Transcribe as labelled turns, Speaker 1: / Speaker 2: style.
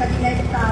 Speaker 1: gabinete está